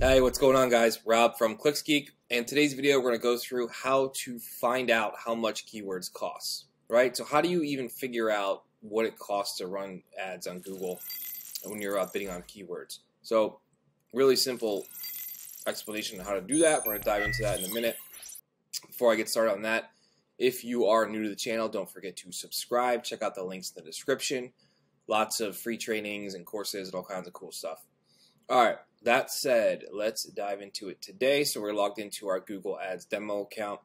Hey, what's going on guys? Rob from ClicksGeek, and today's video we're going to go through how to find out how much keywords cost, right? So how do you even figure out what it costs to run ads on Google when you're uh, bidding on keywords? So really simple explanation on how to do that. We're going to dive into that in a minute. Before I get started on that, if you are new to the channel, don't forget to subscribe. Check out the links in the description. Lots of free trainings and courses and all kinds of cool stuff. All right, that said, let's dive into it today. So we're logged into our Google Ads demo account.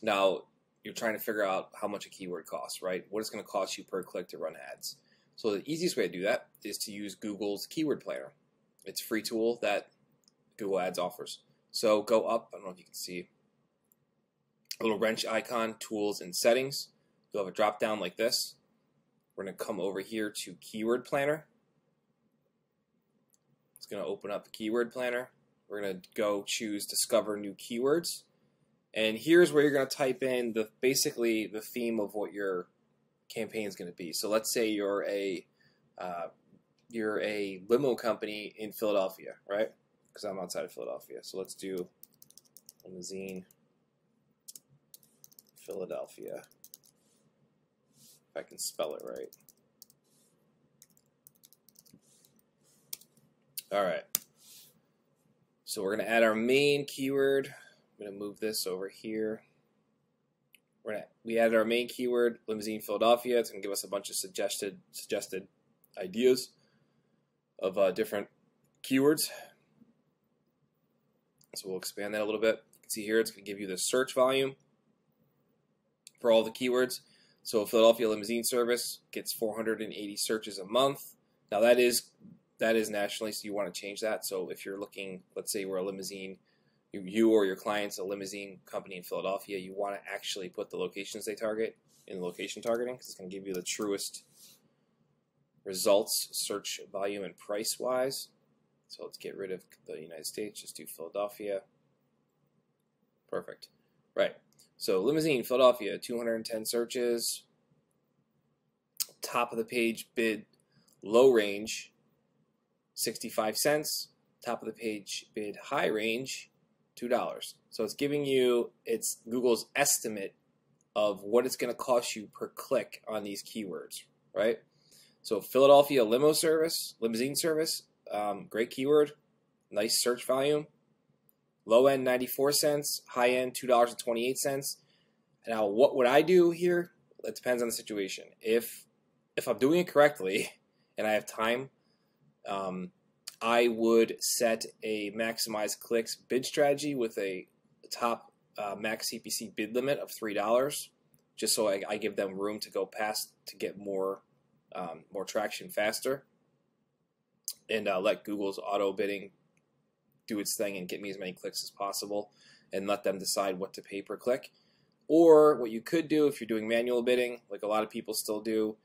Now, you're trying to figure out how much a keyword costs, right? What it's going to cost you per click to run ads. So the easiest way to do that is to use Google's Keyword Planner. It's a free tool that Google Ads offers. So go up, I don't know if you can see, a little wrench icon, Tools and Settings. You'll have a drop down like this. We're going to come over here to Keyword Planner going to open up the keyword planner. We're going to go choose discover new keywords. And here's where you're going to type in the basically the theme of what your campaign is going to be. So let's say you're a uh, you're a limo company in Philadelphia, right? Because I'm outside of Philadelphia. So let's do limousine Philadelphia. If I can spell it right. All right. So we're going to add our main keyword. I'm going to move this over here. We're gonna, we added our main keyword, limousine Philadelphia. It's going to give us a bunch of suggested suggested ideas of uh, different keywords. So we'll expand that a little bit. You can see here it's going to give you the search volume for all the keywords. So Philadelphia Limousine Service gets 480 searches a month. Now that is that is nationally, so you want to change that. So if you're looking, let's say we're a limousine, you, you or your client's a limousine company in Philadelphia, you want to actually put the locations they target in location targeting because it's going to give you the truest results, search volume and price wise. So let's get rid of the United States, just do Philadelphia. Perfect. Right. So limousine, Philadelphia, 210 searches. Top of the page bid, low range, 65 cents. Top of the page bid high range, $2. So it's giving you, it's Google's estimate of what it's going to cost you per click on these keywords, right? So Philadelphia limo service, limousine service, um, great keyword, nice search volume. Low end 94 cents, high end $2.28. Now, what would I do here? It depends on the situation. If if I'm doing it correctly and I have time, um, I would set a maximize clicks bid strategy with a top uh, max CPC bid limit of three dollars, just so I, I, give them room to go past to get more um, more traction faster, and uh, let Google's auto bidding do its thing and get me as many clicks as possible, and let them decide what to pay per click. Or what you could do if you're doing manual bidding, like a lot of people still do,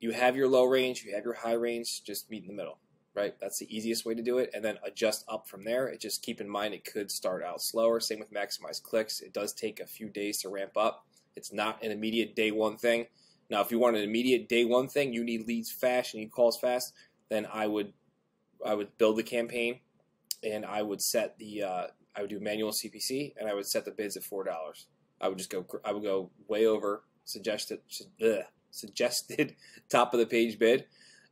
you have your low range, you have your high range, just meet in the middle right? That's the easiest way to do it, and then adjust up from there. It just keep in mind it could start out slower. Same with maximize clicks. It does take a few days to ramp up. It's not an immediate day one thing. Now, if you want an immediate day one thing, you need leads fast, you need calls fast, then I would I would build the campaign, and I would set the uh, I would do manual CPC, and I would set the bids at four dollars. I would just go I would go way over suggested ugh, suggested top of the page bid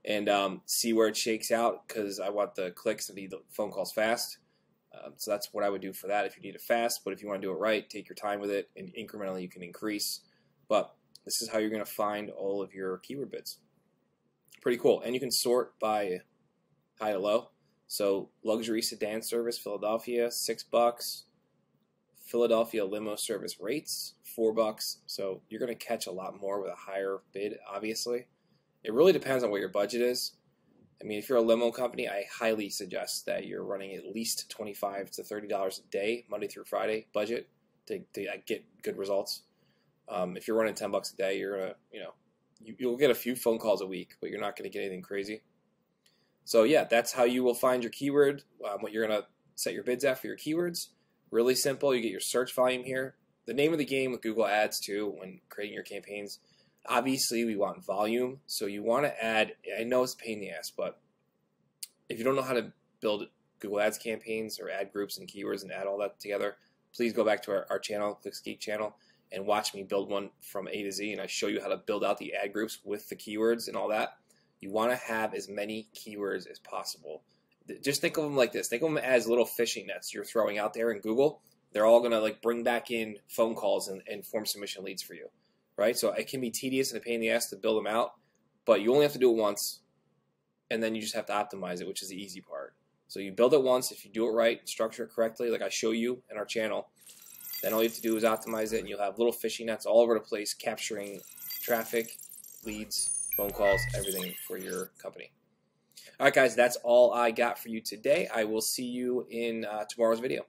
and um, see where it shakes out because I want the clicks and the phone calls fast. Um, so that's what I would do for that if you need it fast. But if you want to do it right, take your time with it, and incrementally you can increase. But this is how you're going to find all of your keyword bids. Pretty cool. And you can sort by high to low. So luxury sedan service, Philadelphia, six bucks. Philadelphia limo service rates, four bucks. So you're going to catch a lot more with a higher bid, obviously. It really depends on what your budget is. I mean, if you're a limo company, I highly suggest that you're running at least twenty-five to thirty dollars a day, Monday through Friday budget to, to get good results. Um, if you're running ten bucks a day, you're gonna, you know, you, will get a few phone calls a week, but you're not going to get anything crazy. So yeah, that's how you will find your keyword. Um, what you're gonna set your bids at for your keywords. Really simple. You get your search volume here. The name of the game with Google Ads too, when creating your campaigns Obviously, we want volume, so you want to add. I know it's pain in the ass, but if you don't know how to build Google Ads campaigns or ad groups and keywords and add all that together, please go back to our, our channel, ClicksGeek channel, and watch me build one from A to Z. And I show you how to build out the ad groups with the keywords and all that. You want to have as many keywords as possible. Just think of them like this. Think of them as little fishing nets you're throwing out there in Google. They're all going to like bring back in phone calls and, and form submission leads for you, right? So it can be tedious and a pain in the ass to build them out, but you only have to do it once, and then you just have to optimize it, which is the easy part. So you build it once. If you do it right, structure it correctly, like I show you in our channel, then all you have to do is optimize it, and you'll have little fishing nets all over the place capturing traffic, leads, phone calls, everything for your company. All right, guys, that's all I got for you today. I will see you in uh, tomorrow's video.